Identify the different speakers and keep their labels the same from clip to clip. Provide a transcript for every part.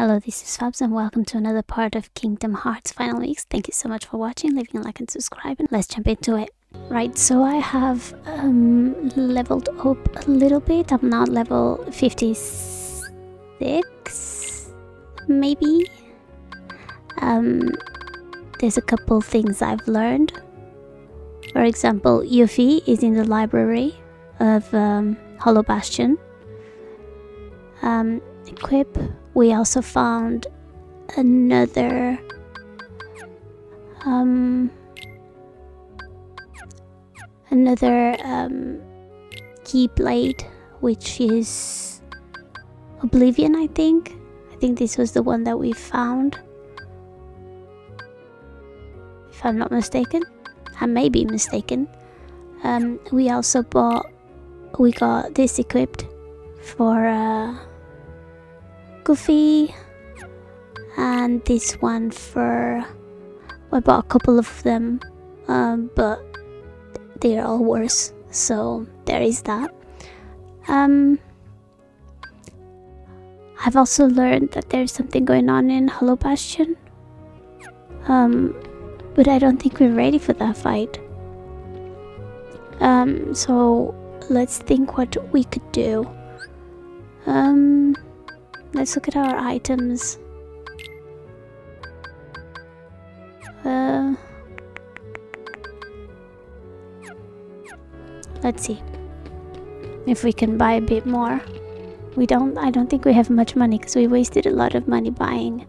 Speaker 1: Hello, this is Fabs and welcome to another part of Kingdom Hearts Final Mix. Thank you so much for watching, leaving a like and subscribing. Let's jump into it. Right, so I have um, leveled up a little bit. I'm now level 56, maybe. Um, there's a couple things I've learned. For example, Yuffie is in the library of um, Hollow Bastion. Um, equip. We also found another um, another um, keyblade, which is Oblivion, I think. I think this was the one that we found. If I'm not mistaken. I may be mistaken. Um, we also bought, we got this equipped for uh, Goofy and this one for, I bought a couple of them, um, but they're all worse, so there is that. Um, I've also learned that there's something going on in Hollow Bastion. Um, but I don't think we're ready for that fight. Um, so let's think what we could do. Um, let's look at our items. Uh, let's see if we can buy a bit more. We don't, I don't think we have much money because we wasted a lot of money buying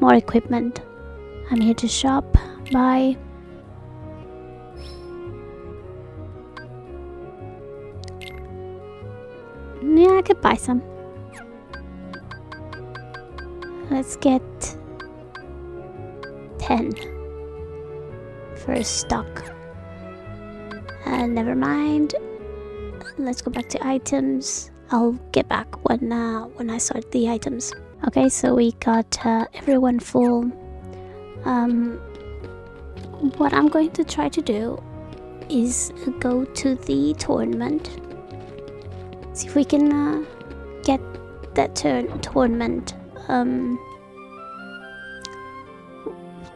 Speaker 1: more equipment. I'm here to shop, buy. Yeah, I could buy some. Let's get 10 for stock. Uh, never mind. Let's go back to items. I'll get back when uh, when I sort the items. Okay, so we got uh, everyone full. Um, what I'm going to try to do is go to the tournament. See if we can uh, get that turn tournament um,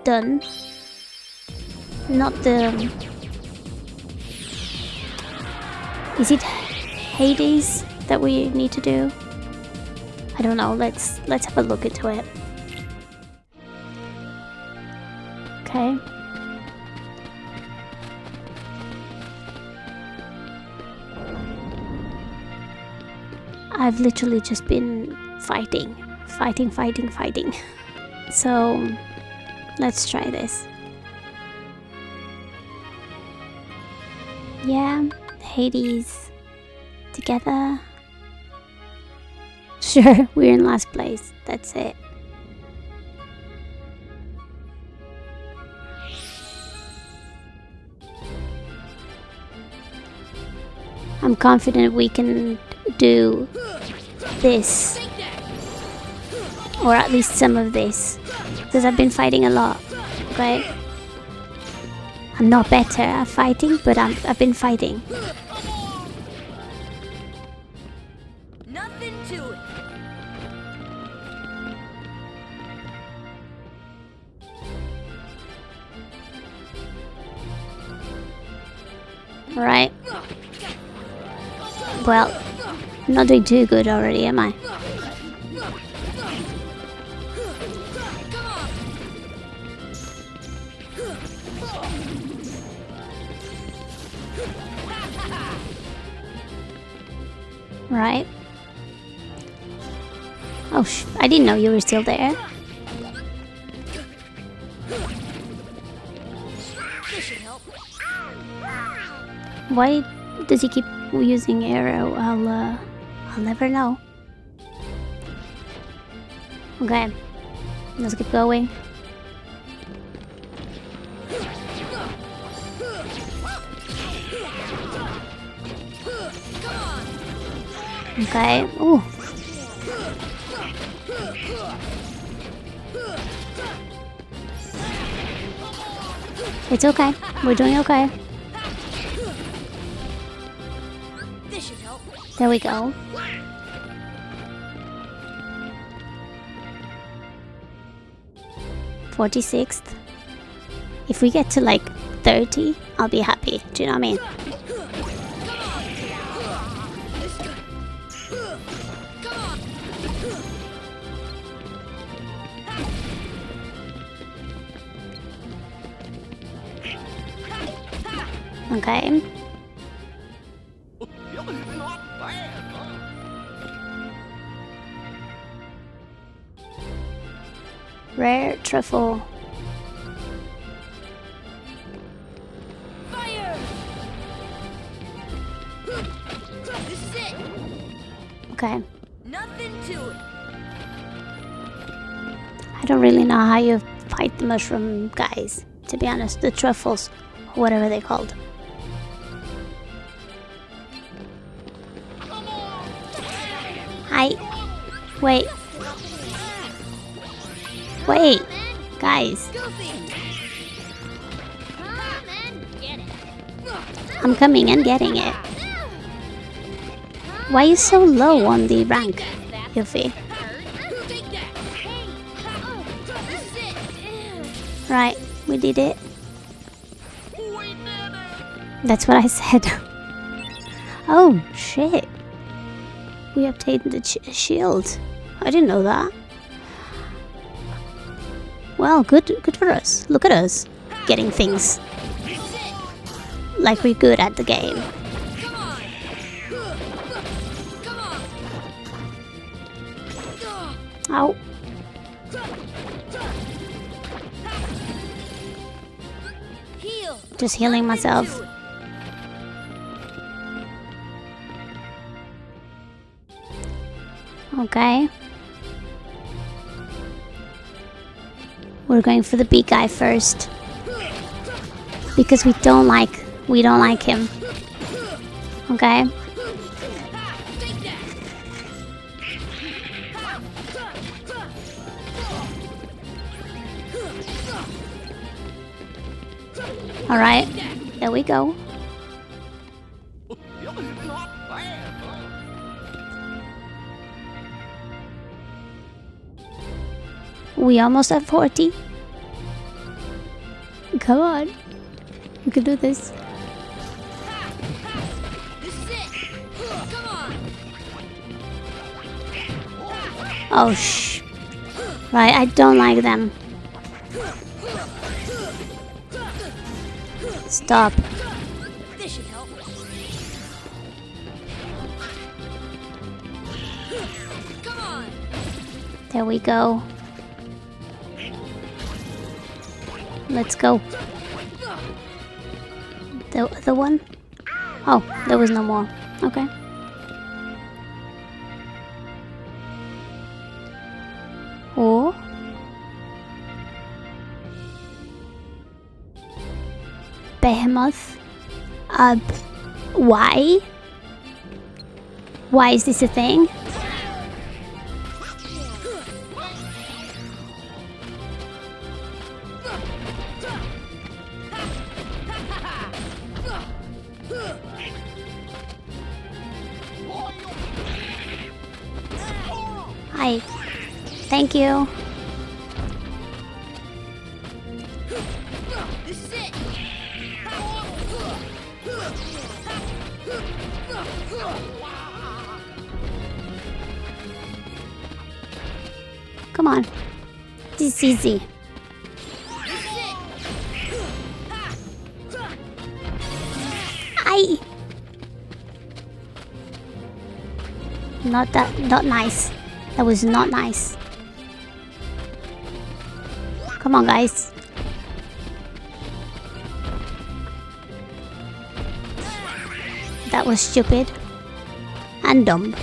Speaker 1: done. Not the. Is it Hades that we need to do? I don't know. Let's let's have a look into it. Okay. I've literally just been fighting, fighting, fighting, fighting. So let's try this. Yeah, Hades together. Sure, we're in last place. That's it. I'm confident we can do this. Or at least some of this. Because I've been fighting a lot. Okay? I'm not better at fighting, but I'm, I've been fighting.
Speaker 2: Nothing to it.
Speaker 1: Right. Well, I'm not doing too good already, am I? Right. Oh, I didn't know you were still there. Why does he keep using arrow? I'll, uh, I'll never know. Okay, let's keep going. Okay. Ooh. It's okay. We're doing okay. There we go. Forty sixth. If we get to like thirty, I'll be happy. Do you know what I mean? Okay. Rare truffle.
Speaker 2: Fire! This is it.
Speaker 1: Okay.
Speaker 2: Nothing to it.
Speaker 1: I don't really know how you fight the mushroom guys, to be honest. The truffles, whatever they called. Wait. Wait. Guys. I'm coming and getting it. Why are you so low on the rank, Yuffie? Right, we did it. That's what I said. oh, shit. We obtained the shield. I didn't know that. Well, good good for us. Look at us. Getting things like we're good at the game. Ow. Just healing myself. Okay. We're going for the big guy first. Because we don't like we don't like him. Okay? Alright. There we go. We almost at 40. Come on. We can do this. Oh, shh. Right, I don't like them. Stop. There we go. Let's go. The the one? Oh, there was no more. Okay. Oh. Behemoth. Uh, why? Why is this a thing? Thank you. Come on. This is easy. I. Not that. Not nice. That was not nice. Come on, guys. That was stupid. And dumb.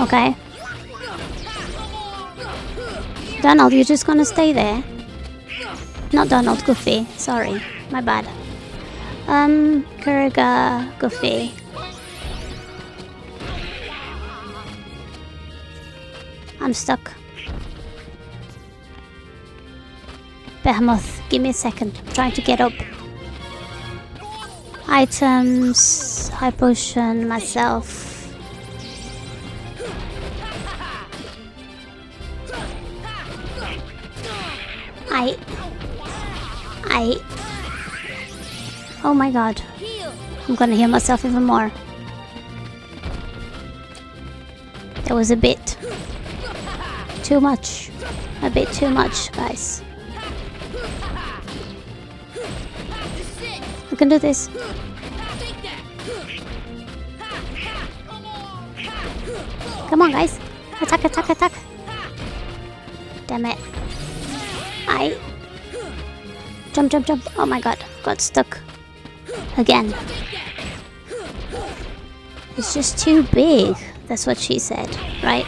Speaker 1: Okay. Donald, you're just gonna stay there? Not Donald, Goofy. Sorry, my bad. Um, Curaga, Goofy. I'm stuck. Behemoth, give me a second. I'm trying to get up. Items, high potion, myself. I. I. Oh my god. I'm gonna heal myself even more. That was a bit too much. A bit too much, guys. I can do this. Come on, guys. Attack, attack, attack. Damn it. I. Jump, jump, jump. Oh my god. Got stuck. Again. It's just too big. That's what she said, right?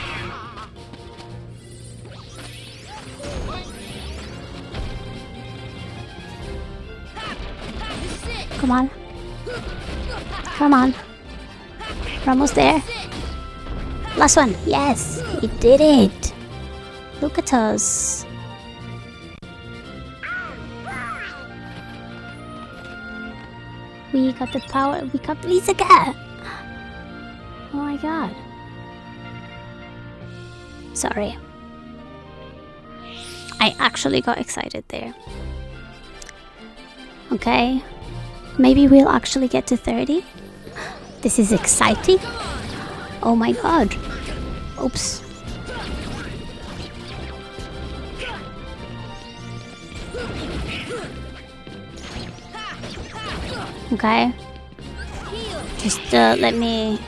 Speaker 1: Come on. Come on. We're almost there. Last one. Yes, we did it. Look at us. We got the power. We got Blizzaga. Oh my god. Sorry. I actually got excited there. Okay. Maybe we'll actually get to 30. This is exciting. Oh my god. Oops. Okay. Just uh, let me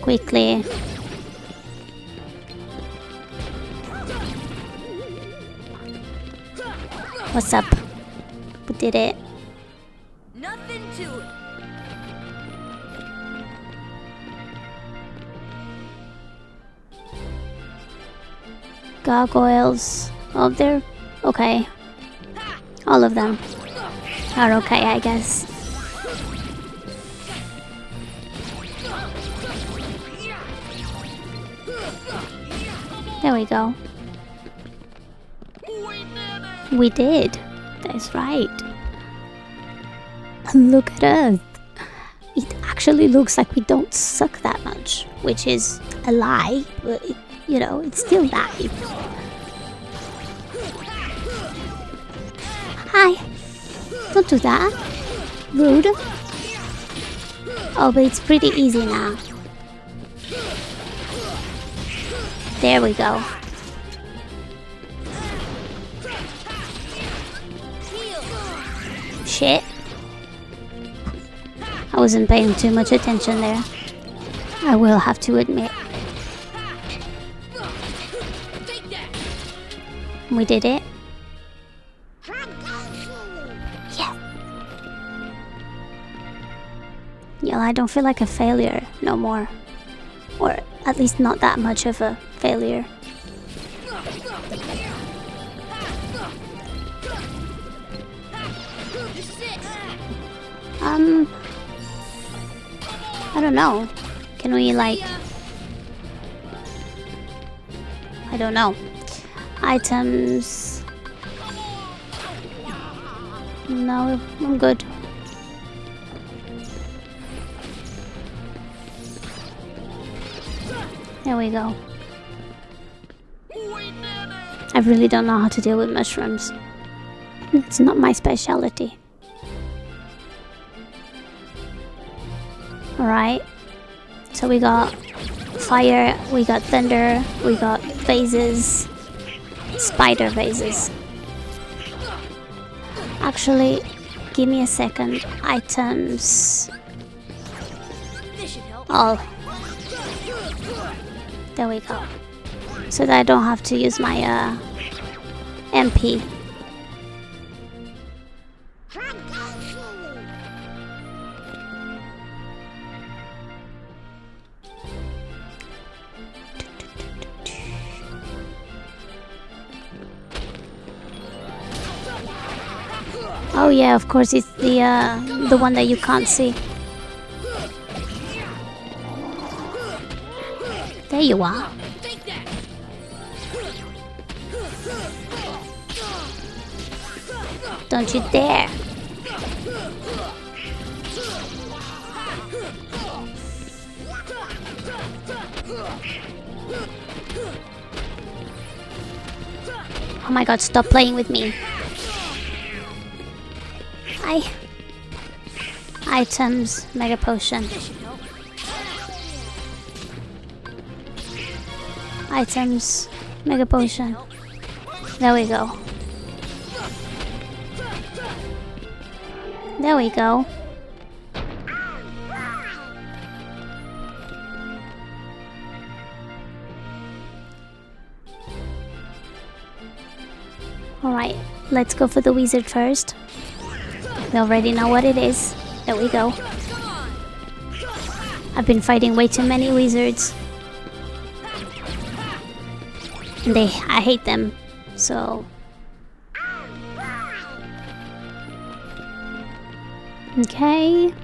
Speaker 1: quickly. What's up? We did it. Gargoyles. Oh, they're okay. All of them are okay, I guess. There we go. We did. That's right. Look at us. It actually looks like we don't suck that much, which is a lie, but it, you know, it's still live. Hi. Don't do that. Rude. Oh, but it's pretty easy now. There we go. Shit. I wasn't paying too much attention there. I will have to admit. We did it. Yeah. Yeah, I don't feel like a failure no more. Or at least not that much of a failure. Um, I don't know. Can we like? I don't know. Items. No, I'm good. There we go. I really don't know how to deal with mushrooms. It's not my specialty. Alright. So we got fire, we got thunder, we got vases, spider vases. Actually, give me a second. Items. Oh. There we go. So that I don't have to use my uh, MP. Oh yeah, of course it's the uh, the one that you can't see. There you are. Don't you dare. Oh my god, stop playing with me. I. Items, mega potion. Items, mega potion. There we go. There we go. Alright, let's go for the wizard first. Already know what it is. There we go. I've been fighting way too many wizards. And they I hate them. So Okay.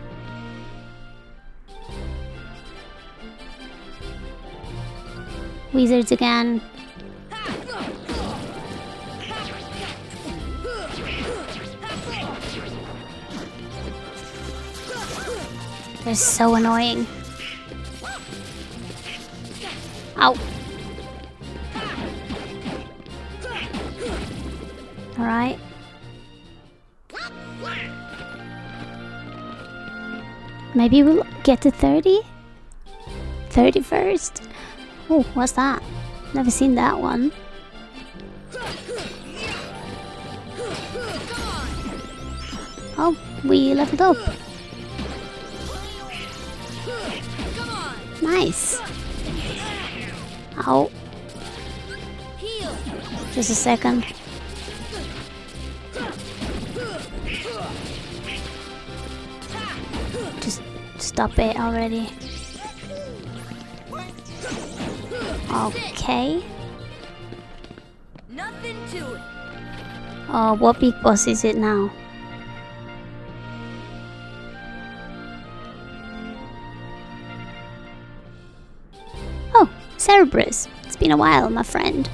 Speaker 1: Wizards again. They're so annoying. Ow. Alright. Maybe we'll get to 30? 31st? Oh, what's that? Never seen that one. Oh, we leveled up. Nice. Ow. Just a second. Just stop it already. Okay.
Speaker 2: Nothing to it.
Speaker 1: Oh, what big boss is it now? Cerberus. It's been a while, my friend.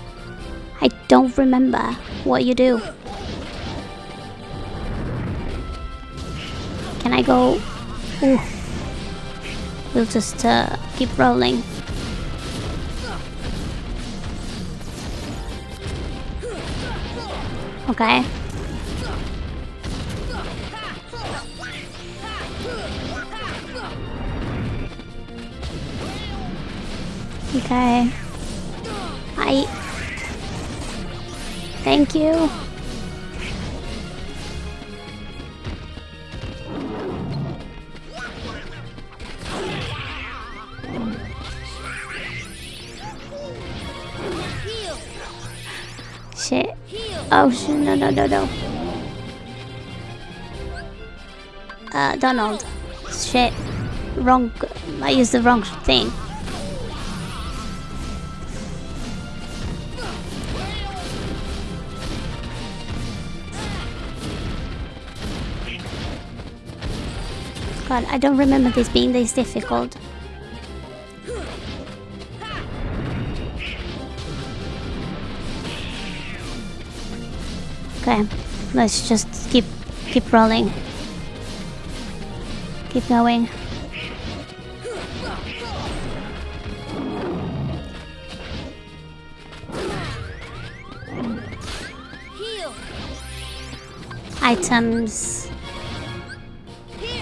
Speaker 1: I don't remember what you do. Can I go? Ooh. We'll just uh, keep rolling. Okay. Okay. I. Thank you. Shit. Oh! No! No! No! No! Uh, Donald. Shit. Wrong. I used the wrong thing. God, I don't remember this being this difficult. Okay, let's just keep keep rolling. Keep going. Items.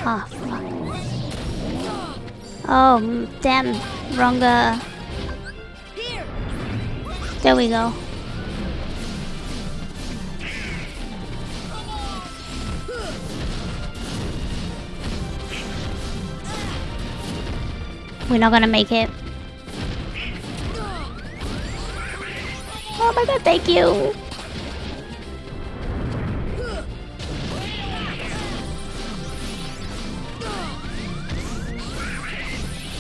Speaker 1: Oh. Oh, damn. Wrong, uh, there we go. We're not gonna make it. Oh my god, thank you.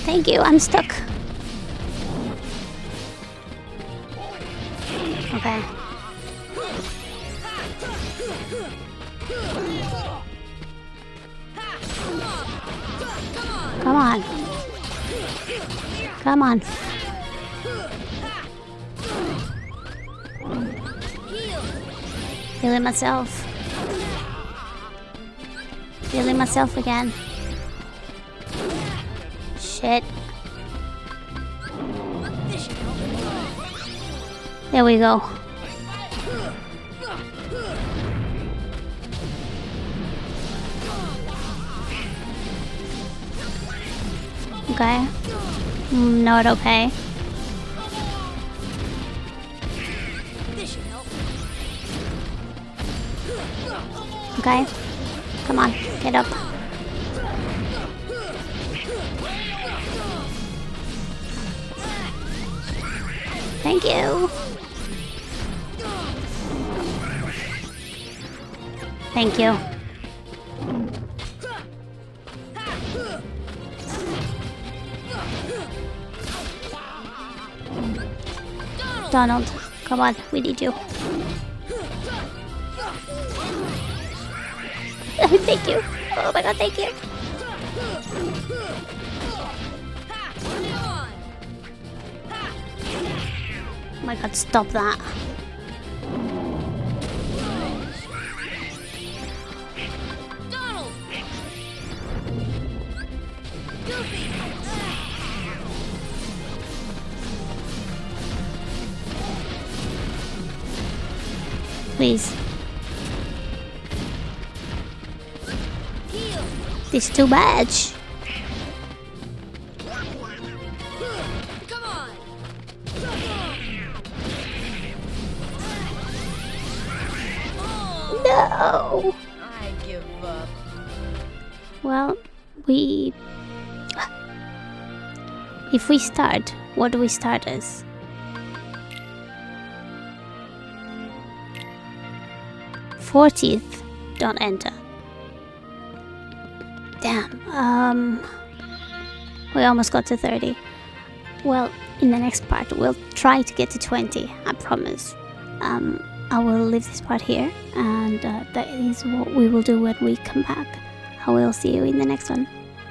Speaker 1: Thank you, I'm stuck. Okay. Come on. Come on. Healing myself. Healing myself again shit. There we go. Okay. Mm,
Speaker 2: not okay.
Speaker 1: Okay. Come on, get up. Thank you. Thank you. Donald, come on, we need you. thank you. Oh my god, thank you. My god, stop that. Please. This too much.
Speaker 2: I give up.
Speaker 1: Well, we. If we start, what do we start as? Fortieth, don't enter. Damn. Um. We almost got to 30. Well, in the next part, we'll try to get to 20, I promise. Um, I will leave this part here, and uh, that is what we will do when we come back. I will see you in the next one.